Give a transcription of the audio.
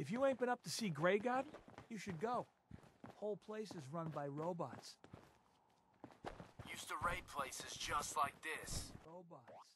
If you ain't been up to see Graygarden, you should go. Whole place is run by robots. Used to raid places just like this. Robots.